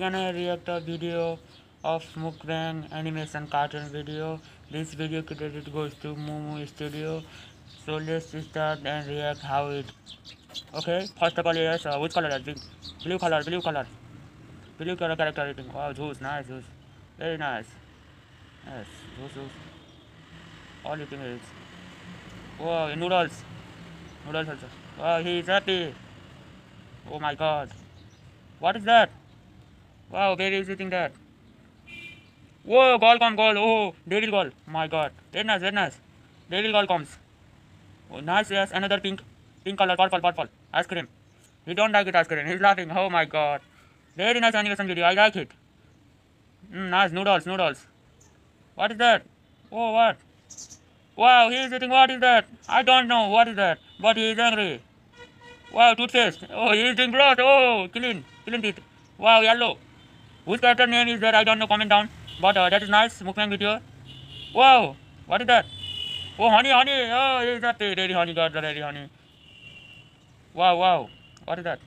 gonna react a video of mukbang animation cartoon video. This video credit goes to Moomoo Studio. So let's start and react how it. Okay, first of all, yes, uh, which color? Blue color, blue color, blue color character rating. Wow, juice, nice juice, very nice. Yes, juice, juice. All eating is. Wow, noodles, noodles also. Wow, he is happy. Oh my god. What is that? Wow, where is eating that? Whoa, goal come goal. Oh, devil goal. My god. Very nice, very nice. Devil goal comes. Oh, nice, yes. Another pink. Pink color, purple, purple. Ice cream. He don't like it ice cream. He's laughing. Oh my god. Very nice animation video. I like it. Mm, nice. Noodles, noodles. What is that? Oh, what? Wow, he is eating. What is that? I don't know. What is that? But he is angry. Wow, toothpaste. Oh, he is doing blood. Oh, clean. Clean teeth. Wow, yellow. Whose character name is there? I don't know. Comment down. But uh, that is nice. Mukbang video. Wow, what is that? Oh, honey, honey. Oh, is happy. Ready, honey. Got the ready, honey. Wow, wow. What is that?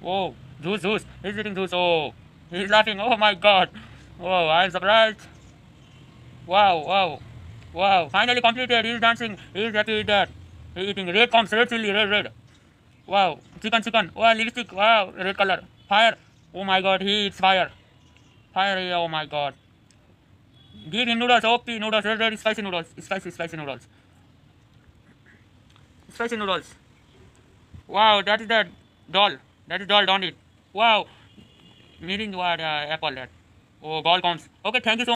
Whoa, juice, juice. He's eating juice. Oh, he's laughing. Oh my god. Oh, I'm surprised. Wow, wow. Wow, finally completed. He's dancing. He's happy with that. He's eating red comes, red chili, red, red. Wow, chicken, chicken. Wow, lipstick. Wow, red color. Fire. Oh my god, he eats fire. Fire, oh my god. Give him noodles, OP noodles, red, red, spicy noodles. Spicy, spicy noodles. Spicy noodles. Wow, that is the doll. That is doll, don't it? Wow. Meeting what uh, apple that. Oh, ball comes. Okay, thank you so